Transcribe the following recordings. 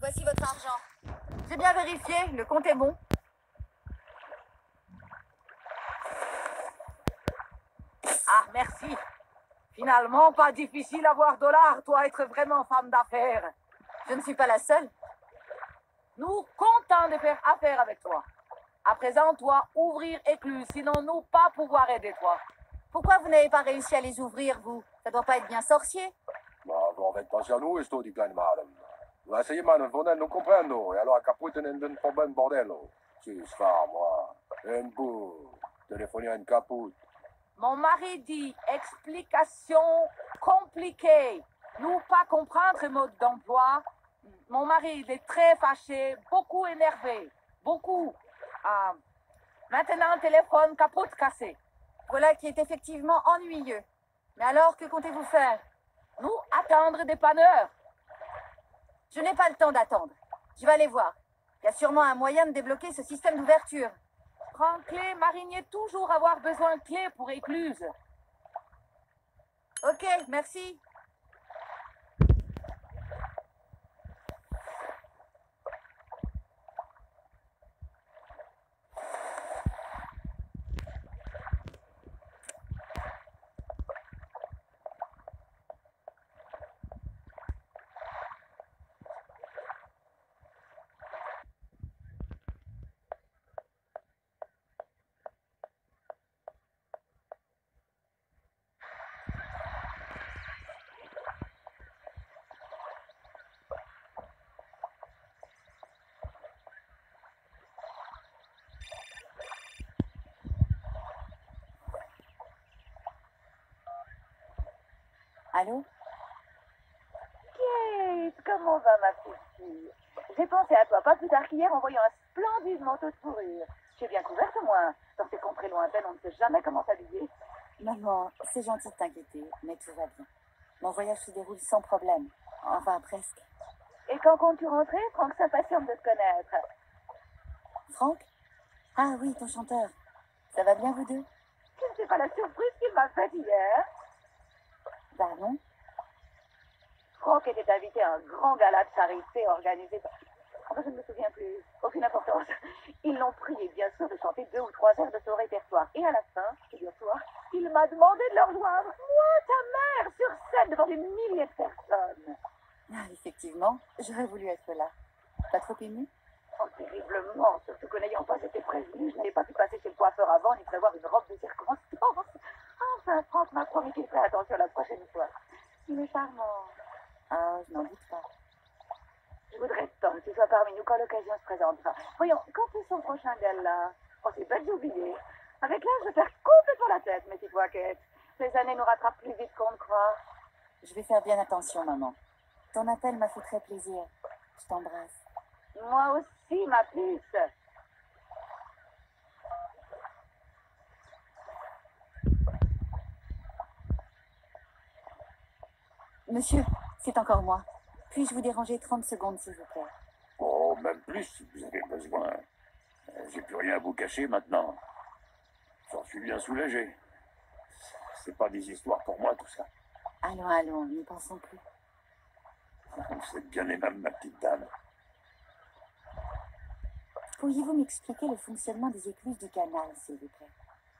Voici votre argent. J'ai bien vérifié, le compte est bon. Ah, merci. Finalement, pas difficile à voir dollar, toi être vraiment femme d'affaires. Je ne suis pas la seule. Nous contents de faire affaire avec toi. À présent, toi, ouvrir écluse, sinon nous pas pouvoir aider toi. Pourquoi vous n'avez pas réussi à les ouvrir, vous? Ça doit pas être bien sorcier. Kleine madam. Mon mari dit explication compliquée. Nous pas comprendre le mode d'emploi. Mon mari, il est très fâché, beaucoup énervé. Beaucoup. Ah, maintenant, téléphone capote cassé. Voilà qui est effectivement ennuyeux. Mais alors, que comptez-vous faire? Nous attendre des panneurs. Je n'ai pas le temps d'attendre. Je vais aller voir. Il y a sûrement un moyen de débloquer ce système d'ouverture. Prends clé, marinier, toujours avoir besoin de clé pour écluse. Ok, merci. Allô Kate, comment va ma petite fille J'ai pensé à toi pas plus tard qu'hier en voyant un splendide manteau de fourrure. Tu es bien couverte au moins. Dans ces contrées lointaines, on ne sait jamais comment s'habiller. Maman, c'est gentil de t'inquiéter, mais tout va bien. Mon voyage se déroule sans problème. Enfin, presque. Et quand comptes-tu rentrer? Franck s'impatiente de te connaître. Franck? Ah oui, ton chanteur. Ça va bien, vous deux? Tu ne sais pas la surprise qu'il m'a faite hier Pardon Franck était invité à un grand gala de charité organisé par... Oh, je ne me souviens plus. Aucune importance. Ils l'ont prié, bien sûr, de chanter deux ou trois airs de son répertoire. Et à la fin, figure-toi, il m'a demandé de le rejoindre. Moi, ta mère, sur scène, devant des milliers de personnes. Ah, effectivement, j'aurais voulu être là. Pas trop ému? Oh, terriblement, surtout que n'ayant pas été prévenu, je n'avais pas pu passer chez le coiffeur avant ni prévoir une robe de circonstance. Enfin, Franck m'a promis qu'il ferait attention la prochaine fois. Il est charmant. Ah, je n'en doute pas. Je voudrais tant que tu sois parmi nous quand l'occasion se présentera. Voyons, quand est son prochain gala? Oh, c'est bête d'oublier. Avec l'âge, je perds complètement la tête, mes petites waquettes. Les années nous rattrapent plus vite qu'on ne croit. Je vais faire bien attention, maman. Ton appel m'a fait très plaisir. Je t'embrasse. Moi aussi, ma puce. Monsieur, c'est encore moi. Puis-je vous déranger 30 secondes, s'il vous plaît? Oh, même plus si vous avez besoin. Euh, J'ai plus rien à vous cacher maintenant. J'en suis bien soulagé. C'est pas des histoires pour moi, tout ça. Allons, allons, n'y pensons plus. Vous êtes bien aimable, ma petite dame. Pourriez-vous m'expliquer le fonctionnement des écluses du canal, s'il vous plaît?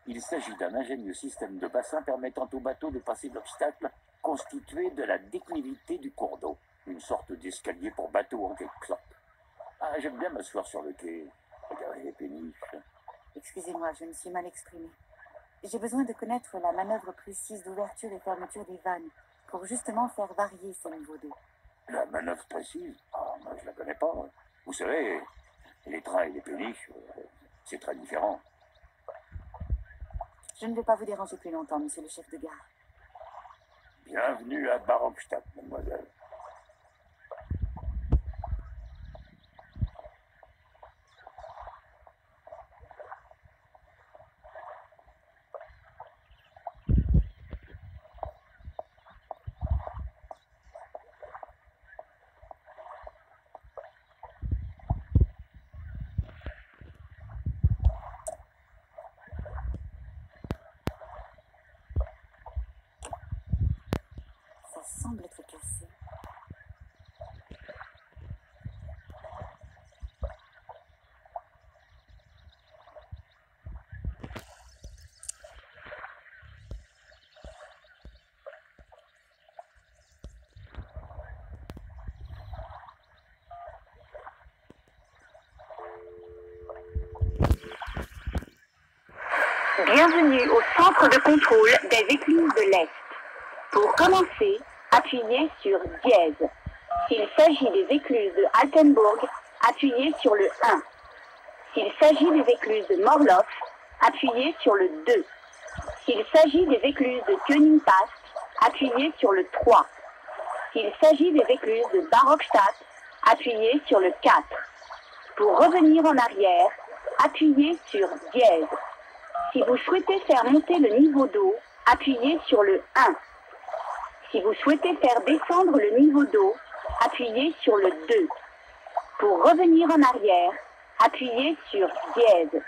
Il s'agit d'un ingénieux système de bassin permettant au bateau de passer l'obstacle constitué de la déclivité du cours d'eau. Une sorte d'escalier pour bateau en quelque sorte. Ah, j'aime bien m'asseoir sur le quai, regarder les péniches. Excusez-moi, je me suis mal exprimée. J'ai besoin de connaître la manœuvre précise d'ouverture et fermeture des vannes pour justement faire varier ces niveaux d'eau. La manœuvre précise? Ah, moi, je la connais pas. Vous savez, les trains et les péniches, euh, c'est très différent. Je ne vais pas vous déranger plus longtemps, monsieur le chef de gare. Bienvenue à Barockstadt, mademoiselle. Ça semble être cassé. Bienvenue au centre de contrôle des écluses de l'Est. Pour commencer, appuyez sur dièse. S'il s'agit des écluses de Altenburg, appuyez sur le 1. S'il s'agit des écluses de Morloff, appuyez sur le 2. S'il s'agit des écluses de Königpass, appuyez sur le 3. S'il s'agit des écluses de Barockstadt, appuyez sur le 4. Pour revenir en arrière, appuyez sur dièse. Si vous souhaitez faire monter le niveau d'eau, appuyez sur le 1. Si vous souhaitez faire descendre le niveau d'eau, appuyez sur le 2. Pour revenir en arrière, appuyez sur dièse.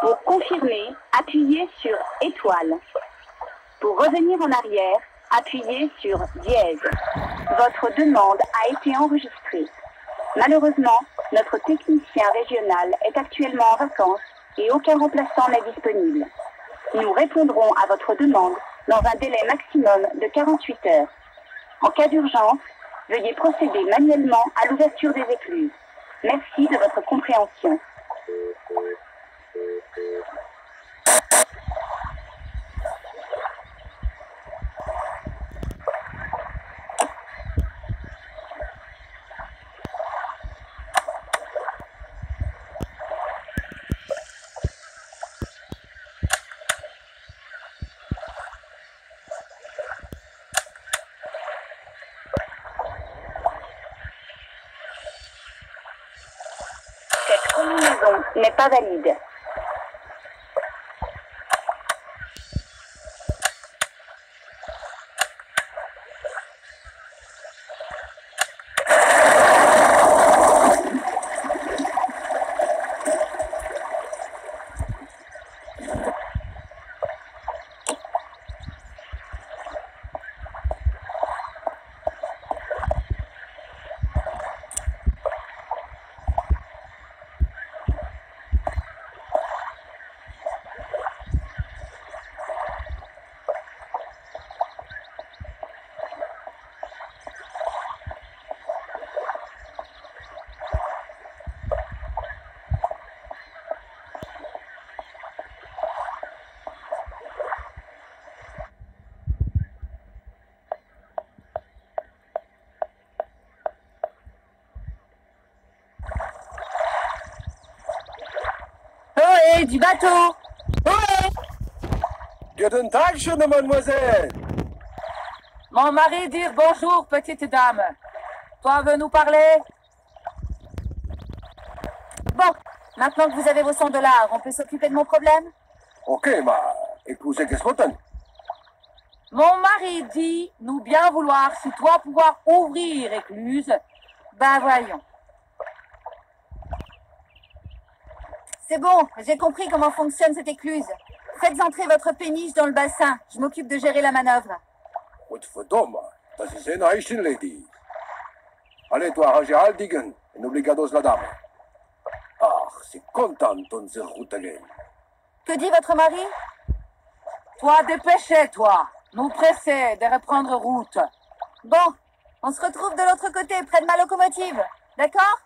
Pour confirmer, appuyez sur étoile. Pour revenir en arrière, appuyez sur dièse. Votre demande a été enregistrée. Malheureusement, notre technicien régional est actuellement en vacances et aucun remplaçant n'est disponible. Nous répondrons à votre demande dans un délai maximum de 48 heures. En cas d'urgence, veuillez procéder manuellement à l'ouverture des écluses. Merci de votre compréhension. Pavarida. Du bateau Guten Tag, schöne mademoiselle. Mon mari dit bonjour, petite dame. Toi veux nous parler? Bon, maintenant que vous avez vos 100 dollars, on peut s'occuper de mon problème? Ok, ma écoutez qu'est-ce qu'on Mon mari dit nous bien vouloir si toi pouvoir ouvrir écluse. Ben voyons. C'est bon, j'ai compris comment fonctionne cette écluse. Faites entrer votre péniche dans le bassin. Je m'occupe de gérer la manœuvre. Allez, toi, und obligados la dame. Ach, c'est content Que dit votre mari? Toi dépêchez, toi. Nous presser de reprendre route. Bon, on se retrouve de l'autre côté, près de ma locomotive. D'accord?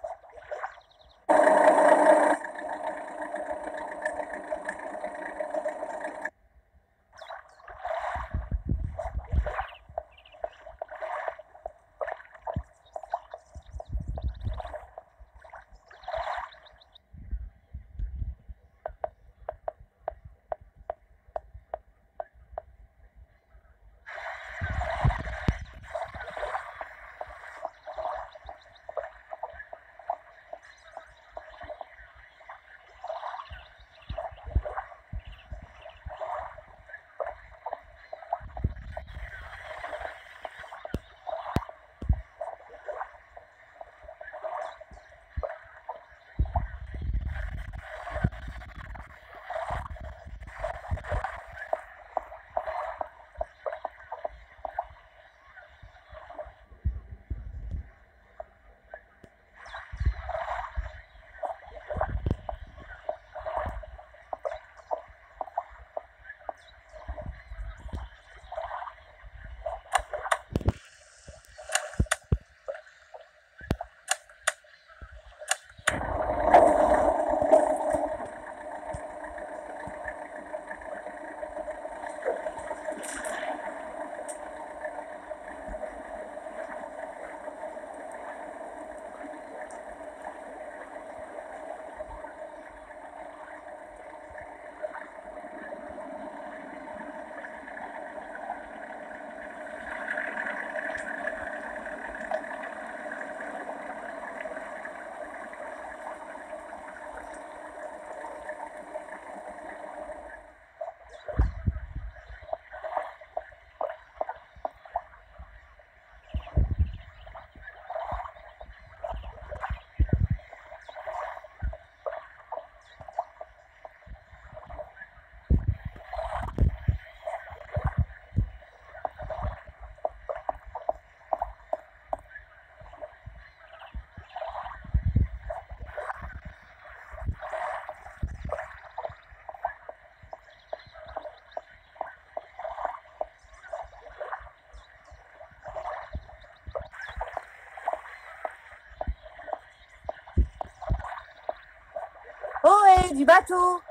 Du bateau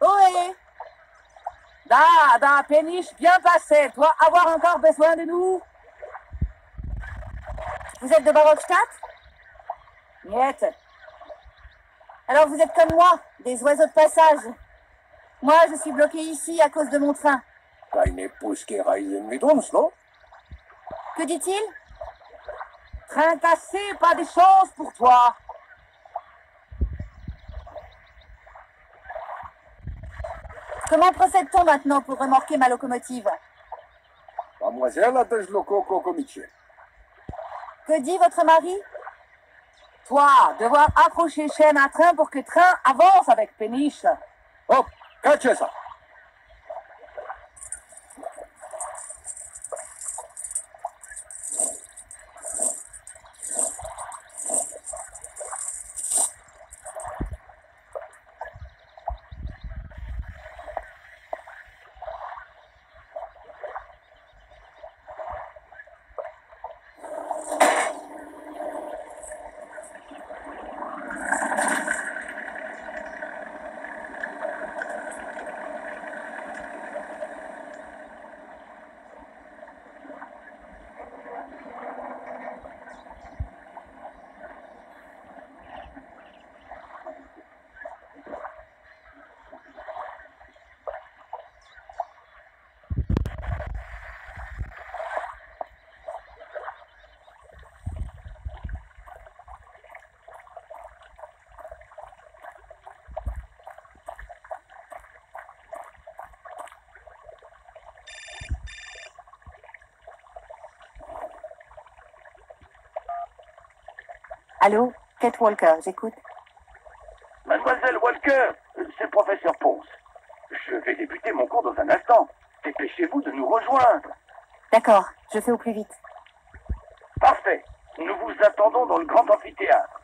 Ohé Da, da, péniche bien placée, doit avoir encore besoin de nous Vous êtes de Barokstadt Niet. Alors vous êtes comme moi, des oiseaux de passage. Moi, je suis bloqué ici à cause de mon train. Keine Puskereien mit uns, non? Que dit-il? Train cassé, pas de chance pour toi. Comment procède-t-on maintenant pour remorquer ma locomotive? Mademoiselle. Que dit votre mari? Toi, devoir accrocher chaîne à train pour que train avance avec péniche. Hop, cachez ça Allô Kate Walker, j'écoute. Mademoiselle Walker, c'est le professeur Ponce. Je vais débuter mon cours dans un instant. Dépêchez-vous de nous rejoindre. D'accord, je fais au plus vite. Parfait. Nous vous attendons dans le grand amphithéâtre.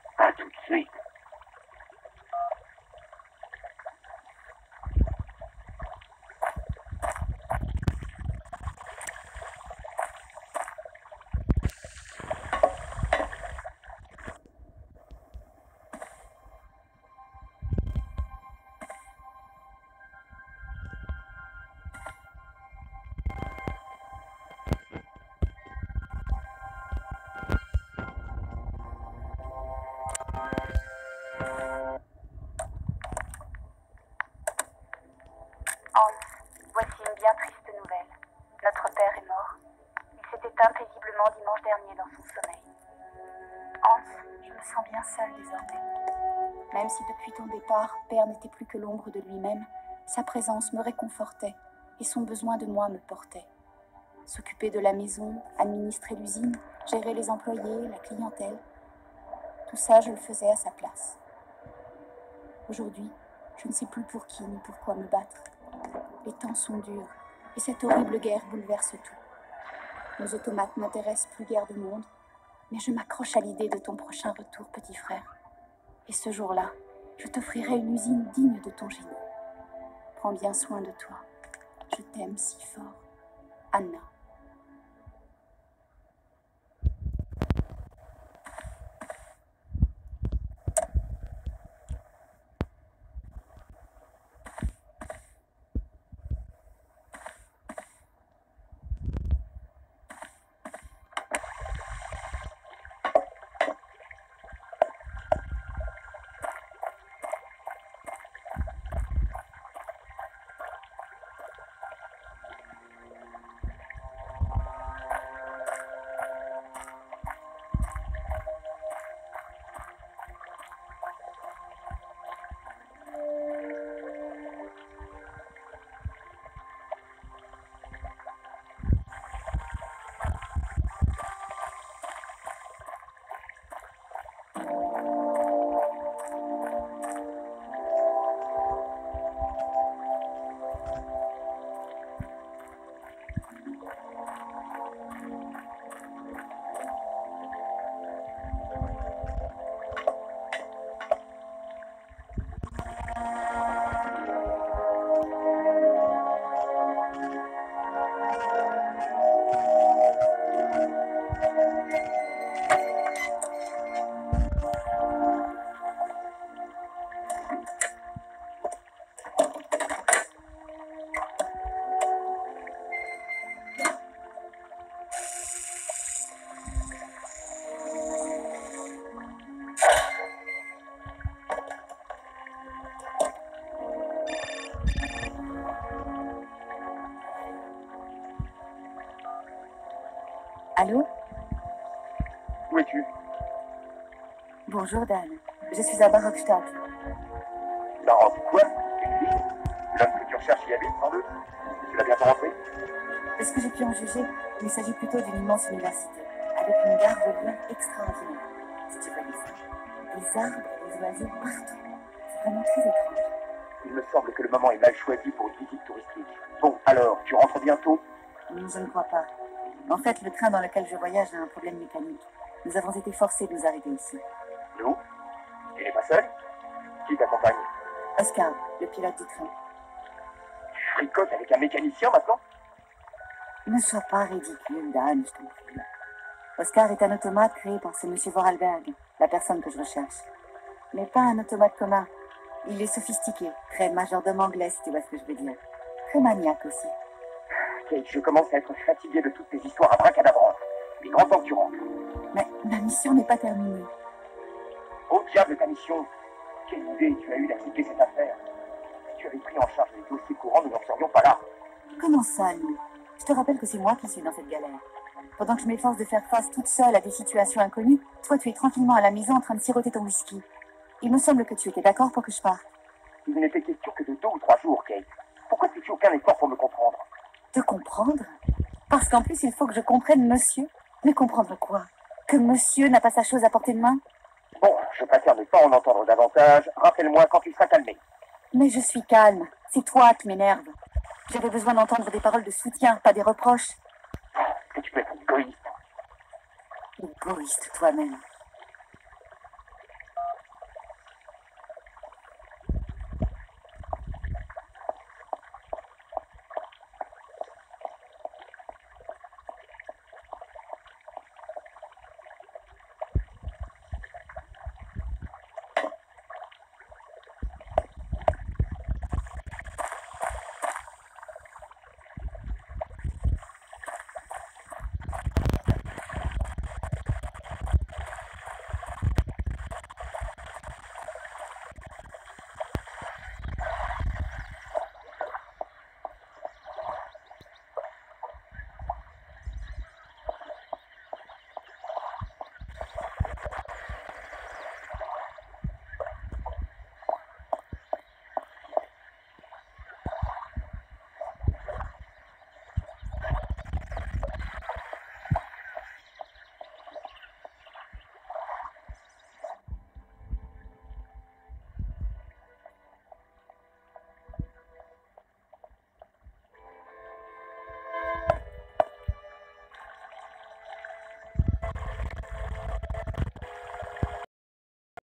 Il s'est éteint paisiblement dimanche dernier dans son sommeil. Hans, je me sens bien seule désormais. Même si depuis ton départ, Père n'était plus que l'ombre de lui-même, sa présence me réconfortait et son besoin de moi me portait. S'occuper de la maison, administrer l'usine, gérer les employés, la clientèle, tout ça, je le faisais à sa place. Aujourd'hui, je ne sais plus pour qui ni pourquoi me battre. Les temps sont durs et cette horrible guerre bouleverse tout. Nos automates n'intéressent plus guère de monde, mais je m'accroche à l'idée de ton prochain retour, petit frère. Et ce jour-là, je t'offrirai une usine digne de ton génie. Prends bien soin de toi. Je t'aime si fort. Anna. Es-tu Bonjour Dan. Je suis à Barockstadt. Baroque quoi? L'homme que tu recherches y habite, sans doute Tu l'as bientôt rentré? De ce que j'ai pu en juger, il s'agit plutôt d'une immense université, avec une gare volière extraordinaire. Si tu voyais ça. Des arbres et des oiseaux partout. C'est vraiment très étrange. Il me semble que le moment est mal choisi pour une visite touristique. Bon, alors, tu rentres bientôt? Je ne crois pas. En fait, le train dans lequel je voyage a un problème mécanique. Nous avons été forcés de nous arrêter ici. Nous Tu n'es pas seul? Qui t'accompagne? Oscar, le pilote du train. Tu fricotes avec un mécanicien maintenant? Ne sois pas ridicule, Dan, je t'en prie. Oscar est un automate créé par ce monsieur Vorarlberg, la personne que je recherche. Mais pas un automate commun. Il est sophistiqué, très majordome anglais, si tu vois ce que je veux dire. Très maniaque aussi. Kate, je commence à être fatigué de toutes tes histoires à bracadabrantes. Il est grand temps que tu rentres. Mais ma mission n'est pas terminée. Au diable ta mission Quelle idée tu as eu d'accepter cette affaire Si tu avais pris en charge les dossiers courants, nous n'en serions pas là. Comment ça, nous Je te rappelle que c'est moi qui suis dans cette galère. Pendant que je m'efforce de faire face toute seule à des situations inconnues, toi tu es tranquillement à la maison en train de siroter ton whisky. Il me semble que tu étais d'accord pour que je parte. Il n'était question que de deux ou trois jours, Kate. Pourquoi fais-tu aucun effort pour me comprendre? Te comprendre? Parce qu'en plus, il faut que je comprenne monsieur. Mais comprendre quoi? Que monsieur n'a pas sa chose à portée de main Bon, je préfère ne pas en entendre davantage. Rappelle-moi quand tu seras calmé. Mais je suis calme. C'est toi qui m'énerve. J'avais besoin d'entendre des paroles de soutien, pas des reproches. Que tu peux être égoïste. Égoïste toi-même.